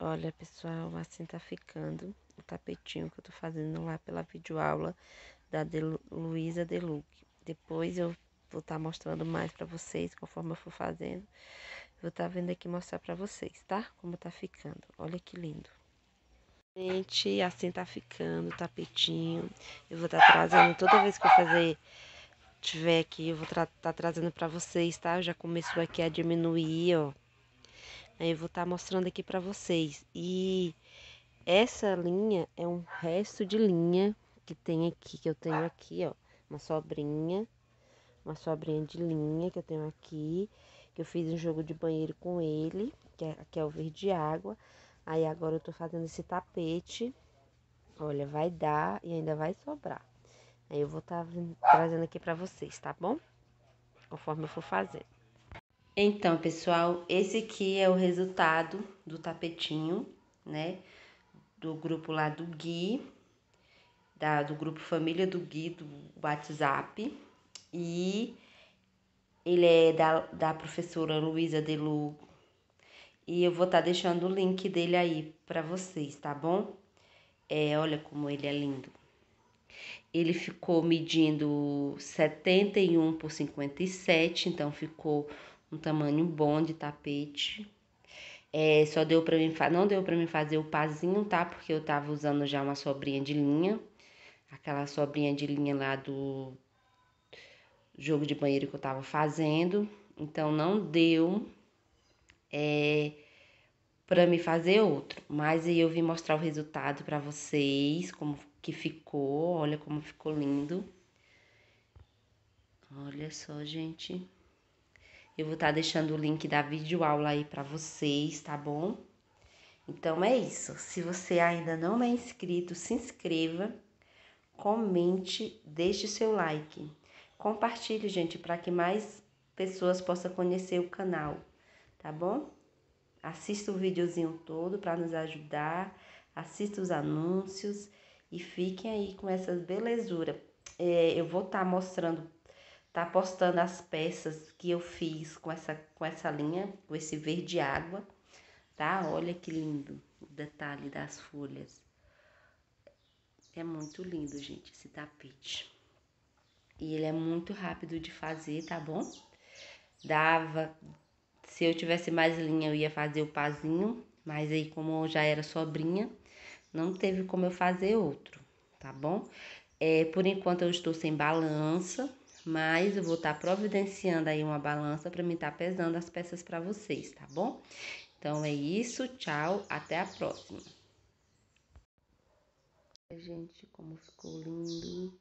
Olha, pessoal, assim tá ficando o tapetinho que eu tô fazendo lá pela videoaula da Luísa Deluc. Depois eu vou estar tá mostrando mais pra vocês, conforme eu for fazendo. Vou estar tá vendo aqui mostrar pra vocês, tá? Como tá ficando. Olha que lindo. Gente, assim tá ficando o tapetinho. Eu vou estar tá trazendo, toda vez que eu fazer, tiver aqui, eu vou estar tá trazendo pra vocês, tá? Já começou aqui a diminuir, ó Aí eu vou estar tá mostrando aqui para vocês. E essa linha é um resto de linha que tem aqui, que eu tenho aqui, ó. Uma sobrinha, uma sobrinha de linha que eu tenho aqui. Que eu fiz um jogo de banheiro com ele, que é, que é o verde água. Aí agora eu tô fazendo esse tapete. Olha, vai dar e ainda vai sobrar. Aí eu vou estar tá trazendo aqui para vocês, tá bom? Conforme eu for fazendo. Então, pessoal, esse aqui é o resultado do tapetinho, né? Do grupo lá do Gui, da, do grupo Família do Gui, do WhatsApp. E ele é da, da professora Luísa Delu. E eu vou estar tá deixando o link dele aí para vocês, tá bom? É, olha como ele é lindo. Ele ficou medindo 71 por 57, então ficou um tamanho bom de tapete. É, só deu para mim, não deu para mim fazer o pazinho, tá? Porque eu tava usando já uma sobrinha de linha, aquela sobrinha de linha lá do jogo de banheiro que eu tava fazendo. Então não deu é, para me fazer outro, mas aí eu vim mostrar o resultado para vocês, como que ficou, olha como ficou lindo. Olha só, gente. Eu vou estar tá deixando o link da videoaula aí para vocês, tá bom? Então é isso. Se você ainda não é inscrito, se inscreva, comente, deixe seu like. Compartilhe, gente, para que mais pessoas possam conhecer o canal, tá bom? Assista o videozinho todo para nos ajudar, assista os anúncios e fiquem aí com essas belezuras. É, eu vou estar tá mostrando tá postando as peças que eu fiz com essa, com essa linha, com esse verde água, tá? Olha que lindo o detalhe das folhas. É muito lindo, gente, esse tapete. E ele é muito rápido de fazer, tá bom? Dava, se eu tivesse mais linha, eu ia fazer o pazinho, mas aí como já era sobrinha, não teve como eu fazer outro, tá bom? É, por enquanto eu estou sem balança, mas eu vou estar tá providenciando aí uma balança para me estar tá pesando as peças para vocês, tá bom? Então é isso, tchau, até a próxima. Gente, como ficou lindo.